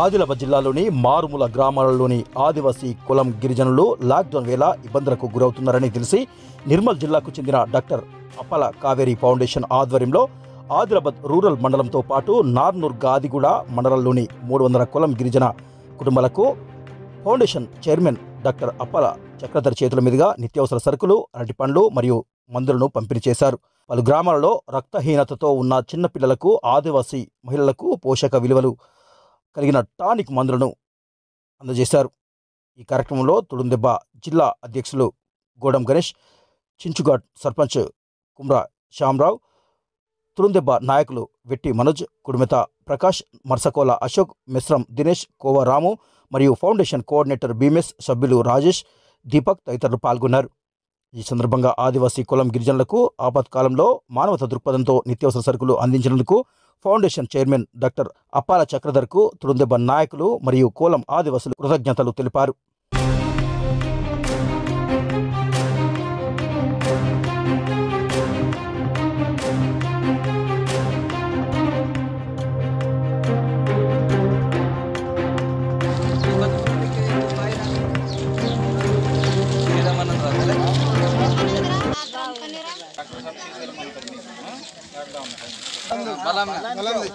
ఆదిలాబాద్ జిల్లాలోని మారుమూల గ్రామాలలోని ఆదివాసీ కులం గిరిజనులు లాక్డౌన్ వేళ ఇబ్బందులకు గురవుతున్నారని తెలిసి నిర్మల్ జిల్లాకు చెందిన డాక్టర్ అప్పల కావేరి ఫౌండేషన్ ఆధ్వర్యంలో ఆదిలాబాద్ రూరల్ మండలంతో పాటు నార్నూర్ గాదిగూడ మండలంలోని మూడు వందల కులం గిరిజన కుటుంబాలకు foundation chairman doctor Appala Chakradhar చేతుల మీదుగా నిత్యావసర సరుకులు అరటి పండ్లు మరియు మందులను పంపిణీ చేశారు. పలు గ్రామాలలో రక్తహీనతతో ఉన్న చిన్నపిల్లలకు ఆదివాసీ మహిళలకు పోషక విలువలు కలిగిన టానిక్ మందులను అందజేశారు. ఈ కార్యక్రమంలో తుడుందెబ్బ జిల్లా అధ్యక్షులు గోడం గణేష్ చించుఘాట్ సర్పంచ్ కుమ్రా శ్యామరావు తుడుందెబ్బ నాయకులు వెట్టి మనోజ్ కుడిమెత ప్రకాష్ మర్సకోల అశోక్ మిశ్రం దినేష్ కోవ రాము మరియు ఫౌండేషన్ కోఆర్డినేటర్ బీమెస్ సభ్యులు రాజేష్ దీపక్ తదితరులు పాల్గొన్నారు. ఈ సందర్భంగా ఆదివాసీ కులం గిరిజనులకు ఆపత్కాలంలో మానవత దృక్పథంతో నిత్యావసర సరుకులు అందించినందుకు ఫౌండేషన్ చైర్మన్ డాక్టర్ అప్పాల చక్రధర్కు తృందెబన్ నాయకులు మరియు కోలం ఆదివాసులు కృతజ్ఞతలు తెలిపారు. డాక్టర్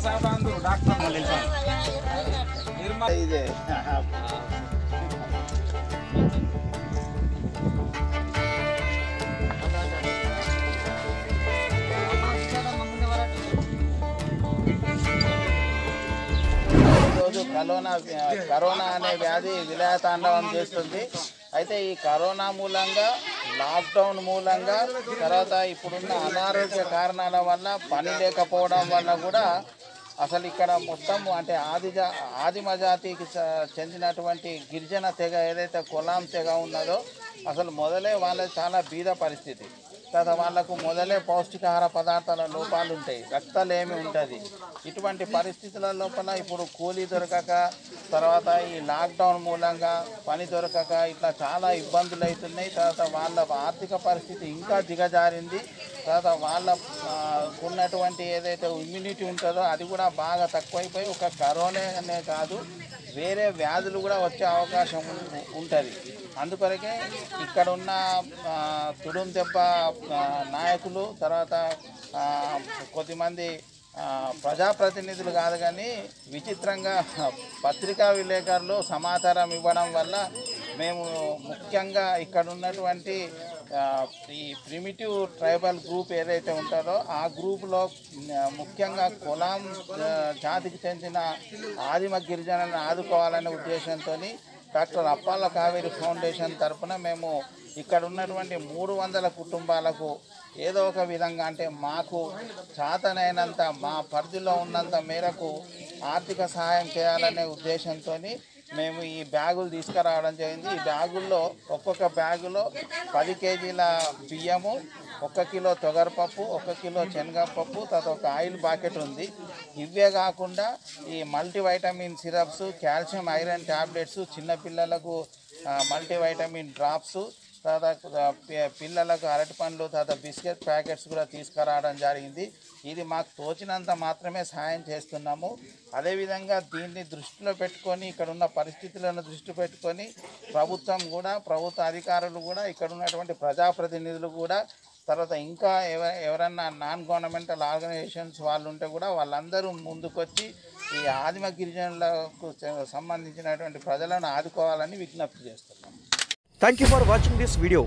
సాహెబ్ అందరూ డాక్టర్ నిర్మల్ ఇదే. ఈరోజు కరోనా కరోనా అనే వ్యాధి విలయతాండవం చేస్తుంది. అయితే ఈ కరోనా మూలంగా లాక్డౌన్ మూలంగా తర్వాత ఇప్పుడున్న అనారోగ్య కారణాల వల్ల పని లేకపోవడం వల్ల కూడా అసలు ఇక్కడ మొత్తం అంటే ఆదిజ ఆదిమ జాతికి చెందినటువంటి గిరిజన తెగ ఏదైతే కులాం తెగ ఉన్నదో అసలు మొదలే వాళ్ళ చాలా బీద పరిస్థితి. తర్వాత వాళ్ళకు మొదలే పౌష్టికాహార పదార్థాల లోపాలు ఉంటాయి రక్తలేమి ఉంటుంది. ఇటువంటి పరిస్థితుల లోపల ఇప్పుడు కూలీ దొరకక తర్వాత ఈ లాక్డౌన్ మూలంగా పని దొరకక ఇట్లా చాలా ఇబ్బందులు అవుతున్నాయి తర్వాత వాళ్ళ ఆర్థిక పరిస్థితి ఇంకా దిగజారింది. తర్వాత వాళ్ళ ఉన్నటువంటి ఏదైతే ఇమ్యూనిటీ ఉంటుందో అది కూడా బాగా తక్కువైపోయి ఒక కరోనా అనే కాదు వేరే వ్యాధులు కూడా వచ్చే అవకాశం ఉంటుంది. అందుకొరకే ఇక్కడ ఉన్న తుడుం దెబ్బ నాయకులు తర్వాత కొద్దిమంది ప్రజాప్రతినిధులు కాదు కానీ విచిత్రంగా పత్రికా విలేకరులు సమాచారం ఇవ్వడం వల్ల మేము ముఖ్యంగా ఇక్కడ ఉన్నటువంటి ఈ ప్రిమిటివ్ ట్రైబల్ గ్రూప్ ఏదైతే ఉంటుందో ఆ గ్రూపులో ముఖ్యంగా కులాం జాతికి చెందిన ఆదిమ గిరిజనులను ఆదుకోవాలనే ఉద్దేశంతో డాక్టర్ అప్పాల కావేరి ఫౌండేషన్ తరపున మేము ఇక్కడ ఉన్నటువంటి మూడు వందల కుటుంబాలకు ఏదో ఒక విధంగా అంటే మాకు చాతనైనంత మా పరిధిలో ఉన్నంత మేరకు ఆర్థిక సహాయం చేయాలనే ఉద్దేశంతో మేము ఈ బ్యాగులు తీసుకురావడం జరిగింది. ఈ బ్యాగుల్లో ఒక్కొక్క బ్యాగులో పది కేజీల బియ్యము ఒక కిలో తొగరపప్పు ఒక కిలో శనగపప్పు తర్వాత ఒక ఆయిల్ బాకెట్ ఉంది. ఇవే కాకుండా ఈ multivitamin syrups calcium iron tablets చిన్నపిల్లలకు మల్టీవైటమిన్ డ్రాప్స్ తర్వాత పిల్లలకు అరటి పండ్లు తర్వాత బిస్కెట్ ప్యాకెట్స్ కూడా తీసుకురావడం జరిగింది. ఇది మాకు తోచినంత మాత్రమే సహాయం చేస్తున్నాము. అదేవిధంగా దీన్ని దృష్టిలో పెట్టుకొని ఇక్కడ ఉన్న పరిస్థితులను దృష్టి పెట్టుకొని ప్రభుత్వం కూడా ప్రభుత్వ అధికారులు కూడా ఇక్కడ ఉన్నటువంటి ప్రజాప్రతినిధులు కూడా తర్వాత ఇంకా ఎవ ఎవరన్నా నాన్ గవర్నమెంటల్ ఆర్గనైజేషన్స్ వాళ్ళు ఉంటే కూడా వాళ్ళందరూ ముందుకొచ్చి ఈ ఆదిమ గిరిజనులకు సంబంధించినటువంటి ప్రజలను ఆదుకోవాలని విజ్ఞప్తి చేస్తున్నాం. Thank you for watching this video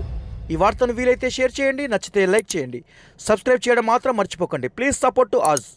ఈ వార్తను వీలైతే షేర్ చేయండి నచ్చితే లైక్ చేయండి. సబ్స్క్రైబ్ చేయడం మాత్రం మర్చిపోకండి. Please support to us